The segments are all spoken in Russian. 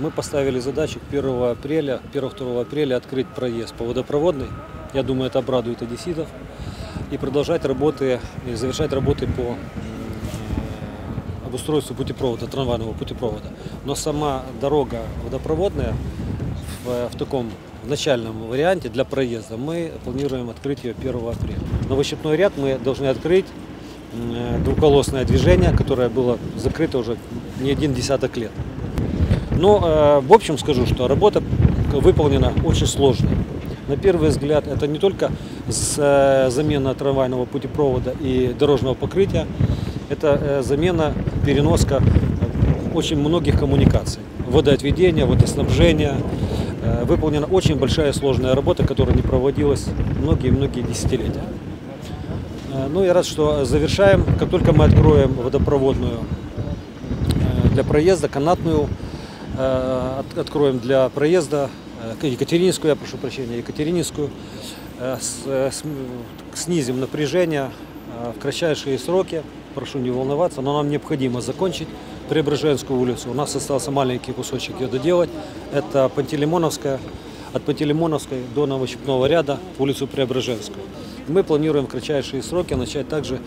Мы поставили задачу к 1 апреля, 1-2 апреля открыть проезд по водопроводной. Я думаю, это обрадует одесситов. И продолжать работы, и завершать работы по обустройству путепровода, трамвайного путепровода. Но сама дорога водопроводная в, в таком в начальном варианте для проезда мы планируем открыть ее 1 апреля. Новощепной ряд мы должны открыть э, двухколесное движение, которое было закрыто уже не один десяток лет. Но э, в общем скажу, что работа выполнена очень сложная. На первый взгляд это не только э, замена трамвайного путепровода и дорожного покрытия, это э, замена, переноска очень многих коммуникаций. Водоотведения, водоснабжения. Э, Выполнена очень большая сложная работа, которая не проводилась многие-многие десятилетия. Ну и рад, что завершаем. Как только мы откроем водопроводную для проезда, канатную откроем для проезда, э, Екатерининскую, я прошу прощения, Екатерининскую, э, э, снизим напряжение э, в кратчайшие сроки, прошу не волноваться, но нам необходимо закончить Преображенскую улицу. У нас остался маленький кусочек ее доделать, это Пантелеймоновская, от Пантелеймоновской до Новощепного ряда, улицу Преображенскую. Мы планируем в кратчайшие сроки начать также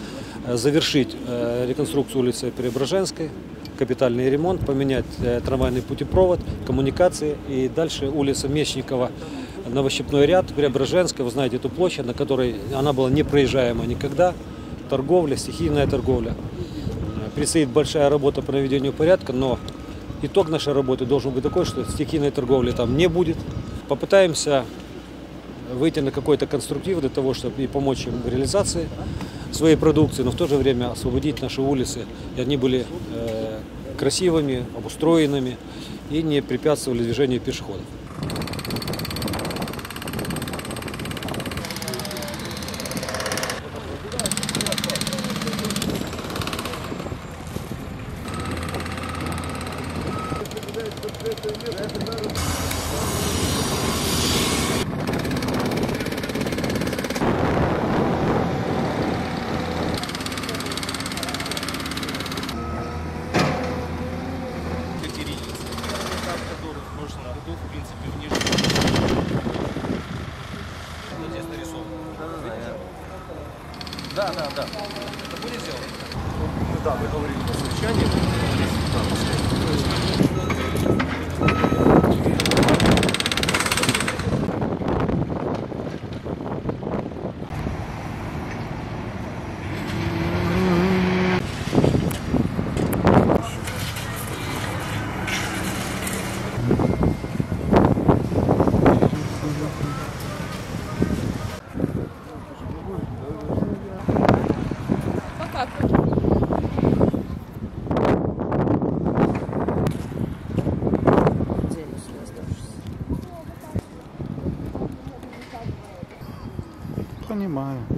э, завершить э, реконструкцию улицы Преображенской, капитальный ремонт, поменять э, трамвайный путепровод, коммуникации и дальше улица Мечникова, Новощепной ряд, Преображенская, вы знаете эту площадь, на которой она была непроезжаема никогда, торговля, стихийная торговля. Предстоит большая работа по наведению порядка, но итог нашей работы должен быть такой, что стихийной торговли там не будет. Попытаемся выйти на какой-то конструктив для того, чтобы и помочь им в реализации своей продукции, но в то же время освободить наши улицы, и они были э, красивыми, обустроенными и не препятствовали движению пешеходов. Екатерининский. принципе, в нижнем. Это здесь нарисовано. Да, да, да. Да, да, Это будет сделано? Ну, да, мы говорили на совещании. Да, пускай. animal.